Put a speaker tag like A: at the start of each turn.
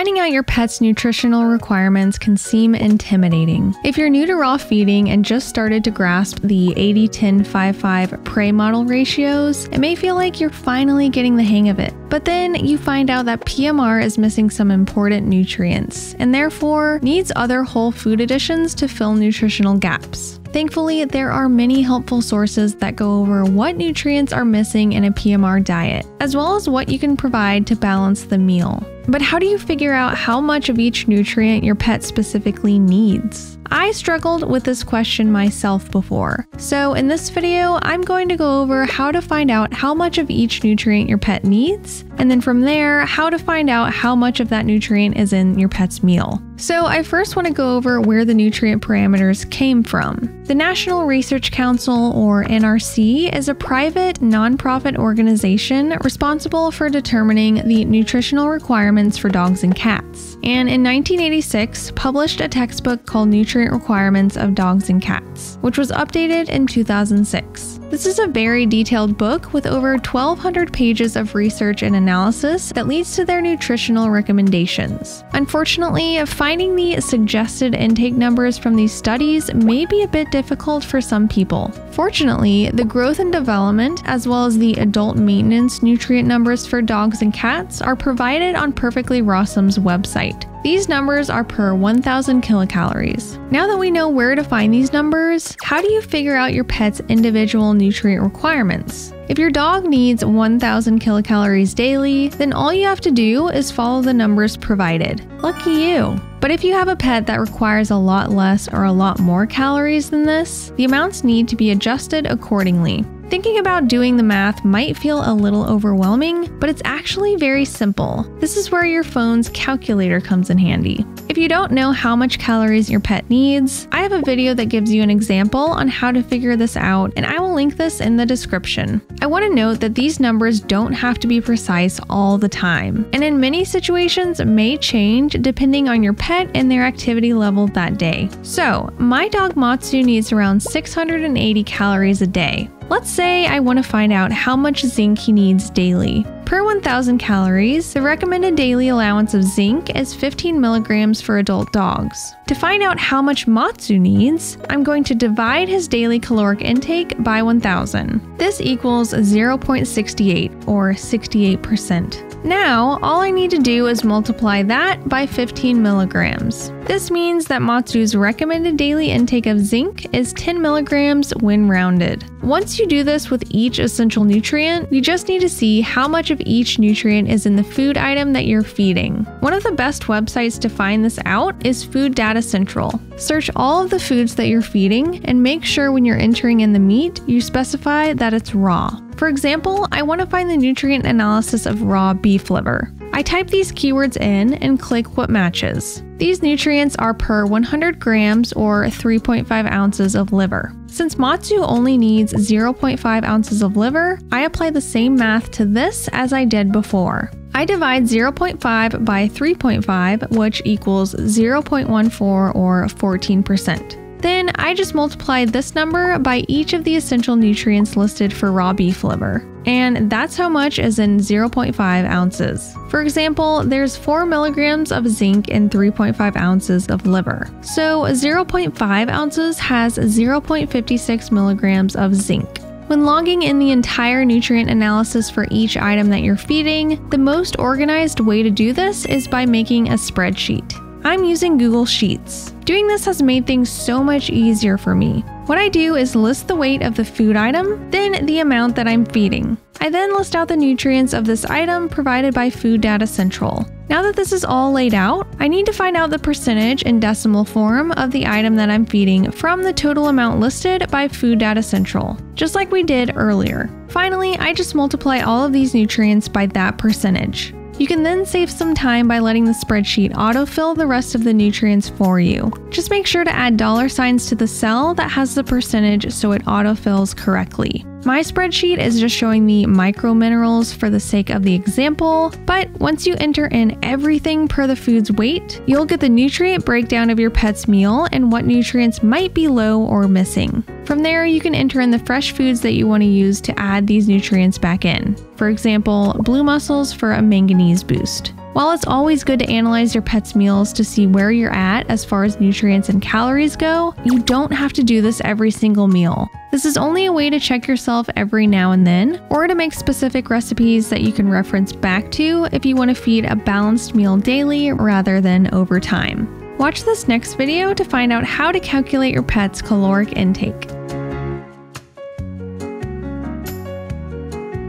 A: Finding out your pet's nutritional requirements can seem intimidating. If you're new to raw feeding and just started to grasp the 80 10 5 5 prey model ratios, it may feel like you're finally getting the hang of it. But then you find out that PMR is missing some important nutrients and therefore needs other whole food additions to fill nutritional gaps. Thankfully, there are many helpful sources that go over what nutrients are missing in a PMR diet, as well as what you can provide to balance the meal. But how do you figure out how much of each nutrient your pet specifically needs? I struggled with this question myself before. So in this video, I'm going to go over how to find out how much of each nutrient your pet needs, and then from there, how to find out how much of that nutrient is in your pet's meal. So I first want to go over where the nutrient parameters came from. The National Research Council, or NRC, is a private, nonprofit organization responsible for determining the nutritional requirements for dogs and cats. And in 1986, published a textbook called Nutrient Requirements of Dogs and Cats, which was updated in 2006. This is a very detailed book with over 1,200 pages of research and analysis that leads to their nutritional recommendations. Unfortunately, finding the suggested intake numbers from these studies may be a bit difficult for some people. Fortunately, the growth and development, as well as the adult maintenance nutrient numbers for dogs and cats, are provided on Perfectly Rawsome's website. These numbers are per 1000 kilocalories. Now that we know where to find these numbers, how do you figure out your pet's individual nutrient requirements? If your dog needs 1000 kilocalories daily, then all you have to do is follow the numbers provided. Lucky you! But if you have a pet that requires a lot less or a lot more calories than this, the amounts need to be adjusted accordingly. Thinking about doing the math might feel a little overwhelming, but it's actually very simple. This is where your phone's calculator comes in handy. If you don't know how much calories your pet needs, I have a video that gives you an example on how to figure this out, and I will link this in the description. I want to note that these numbers don't have to be precise all the time, and in many situations may change depending on your pet and their activity level that day. So, my dog Matsu needs around 680 calories a day. Let's say I want to find out how much zinc he needs daily. Per 1000 calories, the recommended daily allowance of zinc is 15 milligrams for adult dogs. To find out how much Matsu needs, I'm going to divide his daily caloric intake by 1000. This equals 0.68 or 68%. Now, all I need to do is multiply that by 15 milligrams. This means that Matsu's recommended daily intake of zinc is 10 milligrams when rounded. Once you do this with each essential nutrient, you just need to see how much of each nutrient is in the food item that you're feeding. One of the best websites to find this out is Food Data Central. Search all of the foods that you're feeding and make sure when you're entering in the meat, you specify that it's raw. For example, I want to find the nutrient analysis of raw beef liver. I type these keywords in and click what matches. These nutrients are per 100 grams or 3.5 ounces of liver. Since Matsu only needs 0.5 ounces of liver, I apply the same math to this as I did before. I divide 0.5 by 3.5, which equals 0.14 or 14%. Then I just multiply this number by each of the essential nutrients listed for raw beef liver. And that's how much is in 0.5 ounces. For example, there's 4 milligrams of zinc in 3.5 ounces of liver. So 0.5 ounces has 0.56 milligrams of zinc. When logging in the entire nutrient analysis for each item that you're feeding, the most organized way to do this is by making a spreadsheet. I'm using Google Sheets. Doing this has made things so much easier for me. What I do is list the weight of the food item, then the amount that I'm feeding. I then list out the nutrients of this item provided by Food Data Central. Now that this is all laid out, I need to find out the percentage in decimal form of the item that I'm feeding from the total amount listed by Food Data Central, just like we did earlier. Finally, I just multiply all of these nutrients by that percentage. You can then save some time by letting the spreadsheet autofill the rest of the nutrients for you. Just make sure to add dollar signs to the cell that has the percentage so it autofills correctly. My spreadsheet is just showing the micro minerals for the sake of the example, but once you enter in everything per the food's weight, you'll get the nutrient breakdown of your pet's meal and what nutrients might be low or missing. From there, you can enter in the fresh foods that you want to use to add these nutrients back in. For example, blue mussels for a manganese boost. While it's always good to analyze your pet's meals to see where you're at as far as nutrients and calories go, you don't have to do this every single meal. This is only a way to check yourself every now and then, or to make specific recipes that you can reference back to if you want to feed a balanced meal daily rather than over time. Watch this next video to find out how to calculate your pet's caloric intake.